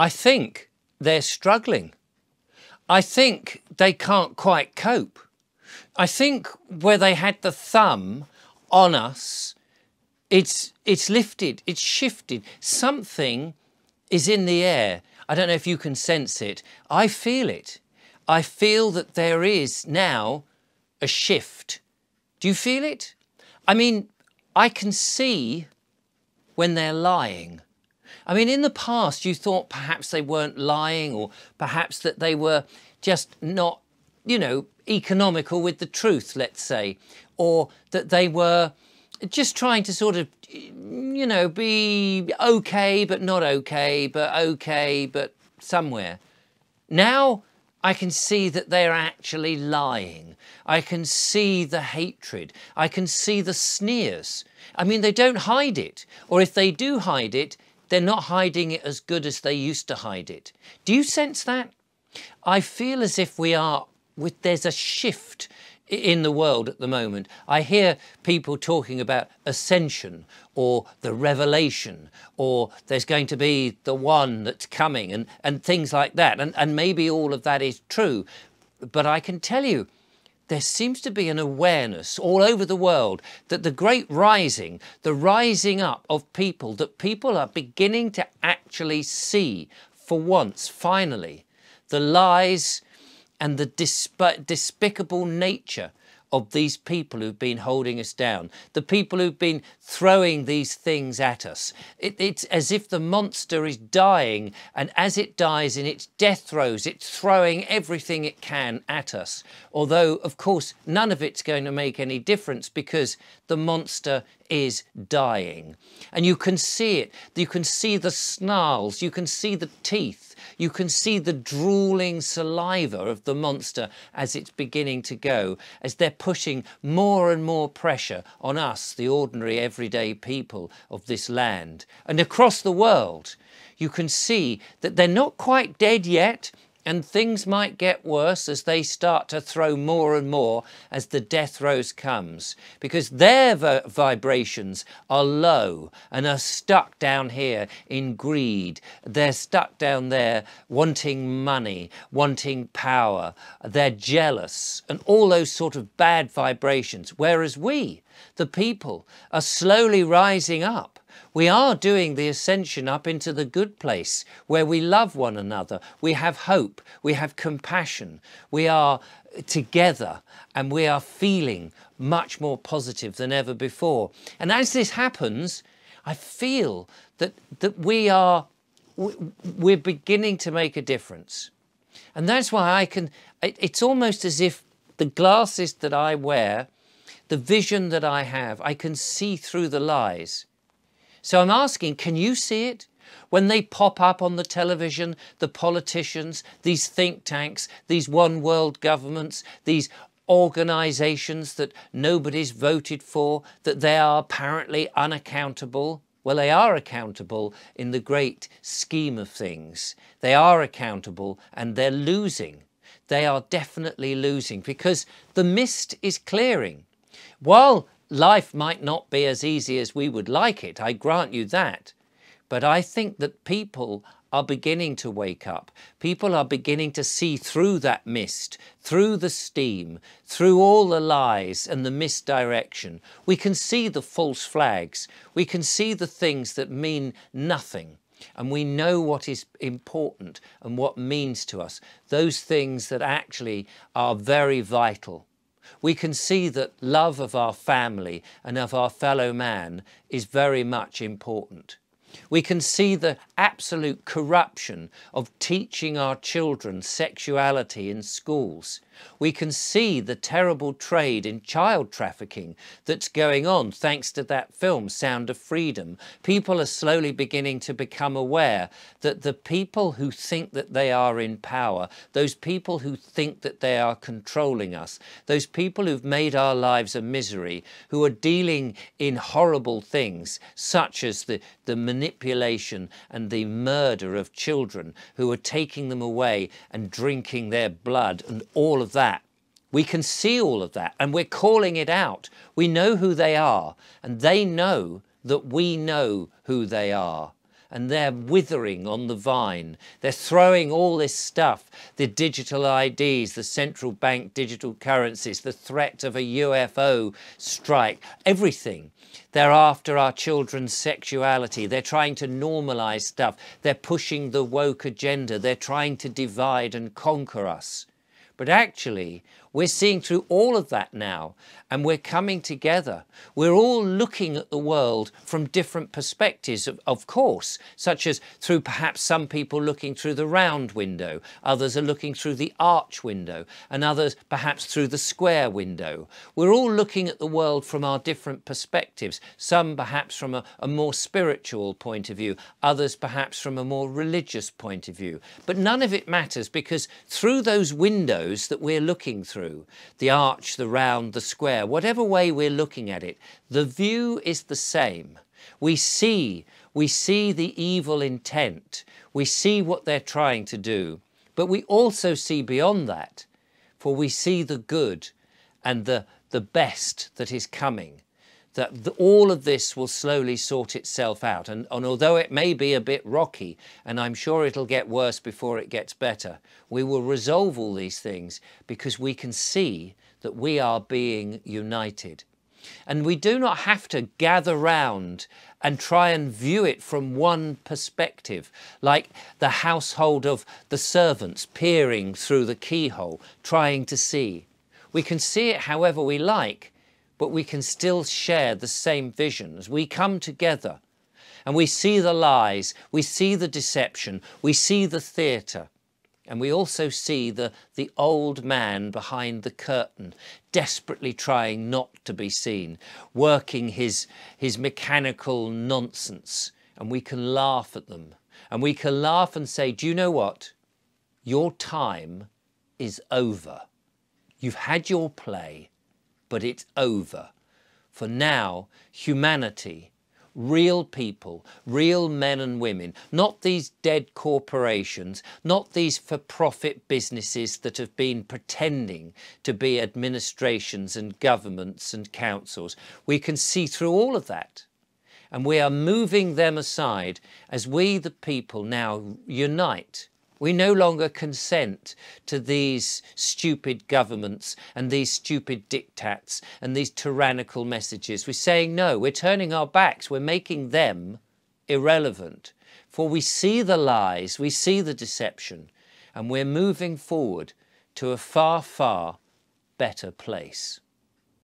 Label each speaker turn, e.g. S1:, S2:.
S1: I think they're struggling. I think they can't quite cope. I think where they had the thumb on us, it's, it's lifted, it's shifted. Something is in the air. I don't know if you can sense it. I feel it. I feel that there is now a shift. Do you feel it? I mean, I can see when they're lying. I mean, in the past, you thought perhaps they weren't lying or perhaps that they were just not, you know, economical with the truth, let's say, or that they were just trying to sort of, you know, be okay, but not okay, but okay, but somewhere. Now I can see that they're actually lying. I can see the hatred. I can see the sneers. I mean, they don't hide it. Or if they do hide it, they're not hiding it as good as they used to hide it. Do you sense that? I feel as if we are, with, there's a shift in the world at the moment. I hear people talking about ascension or the revelation or there's going to be the one that's coming and, and things like that. And, and maybe all of that is true. But I can tell you, there seems to be an awareness all over the world that the great rising, the rising up of people, that people are beginning to actually see for once, finally, the lies and the despicable nature of these people who've been holding us down, the people who've been throwing these things at us. It, it's as if the monster is dying, and as it dies in its death throes, it's throwing everything it can at us. Although, of course, none of it's going to make any difference because the monster is dying. And you can see it. You can see the snarls, you can see the teeth you can see the drooling saliva of the monster as it's beginning to go, as they're pushing more and more pressure on us, the ordinary everyday people of this land. And across the world, you can see that they're not quite dead yet, and things might get worse as they start to throw more and more as the death throes comes because their vibrations are low and are stuck down here in greed. They're stuck down there wanting money, wanting power. They're jealous and all those sort of bad vibrations. Whereas we, the people, are slowly rising up we are doing the ascension up into the good place where we love one another, we have hope, we have compassion, we are together and we are feeling much more positive than ever before. And as this happens, I feel that, that we are we're beginning to make a difference. And that's why I can, it's almost as if the glasses that I wear, the vision that I have, I can see through the lies. So I'm asking, can you see it? When they pop up on the television, the politicians, these think tanks, these one world governments, these organisations that nobody's voted for, that they are apparently unaccountable. Well, they are accountable in the great scheme of things. They are accountable and they're losing. They are definitely losing because the mist is clearing. While life might not be as easy as we would like it, I grant you that. But I think that people are beginning to wake up. People are beginning to see through that mist, through the steam, through all the lies and the misdirection. We can see the false flags. We can see the things that mean nothing. And we know what is important and what means to us. Those things that actually are very vital we can see that love of our family and of our fellow man is very much important. We can see the absolute corruption of teaching our children sexuality in schools. We can see the terrible trade in child trafficking that's going on thanks to that film, Sound of Freedom. People are slowly beginning to become aware that the people who think that they are in power, those people who think that they are controlling us, those people who've made our lives a misery, who are dealing in horrible things, such as the, the manipulation and the murder of children, who are taking them away and drinking their blood and all of that. We can see all of that and we're calling it out. We know who they are and they know that we know who they are. and they're withering on the vine. They're throwing all this stuff the digital IDs, the central bank digital currencies, the threat of a UFO strike, everything. They're after our children's sexuality. They're trying to normalize stuff. They're pushing the woke agenda. They're trying to divide and conquer us. But actually, we're seeing through all of that now and we're coming together. We're all looking at the world from different perspectives, of, of, course, such as through perhaps some people looking through the round window, others are looking through the arch window, and others perhaps through the square window. We're all looking at the world from our different perspectives, some perhaps from a, a more spiritual point of view, others perhaps from a more religious point of view. But none of it matters because through those windows that we're looking through, through the arch, the round, the square, whatever way we're looking at it, the view is the same. We see, we see the evil intent, we see what they're trying to do, but we also see beyond that, for we see the good and the, the best that is coming that the, all of this will slowly sort itself out. And, and although it may be a bit rocky, and I'm sure it'll get worse before it gets better, we will resolve all these things because we can see that we are being united. And we do not have to gather round and try and view it from one perspective, like the household of the servants peering through the keyhole, trying to see. We can see it however we like, but we can still share the same visions. We come together and we see the lies, we see the deception, we see the theatre, and we also see the, the old man behind the curtain, desperately trying not to be seen, working his, his mechanical nonsense, and we can laugh at them. And we can laugh and say, Do you know what? Your time is over. You've had your play but it's over. For now, humanity, real people, real men and women, not these dead corporations, not these for profit businesses that have been pretending to be administrations and governments and councils. We can see through all of that. And we are moving them aside as we, the people, now unite we no longer consent to these stupid governments and these stupid diktats and these tyrannical messages. We're saying no, we're turning our backs, we're making them irrelevant. For we see the lies, we see the deception, and we're moving forward to a far, far better place.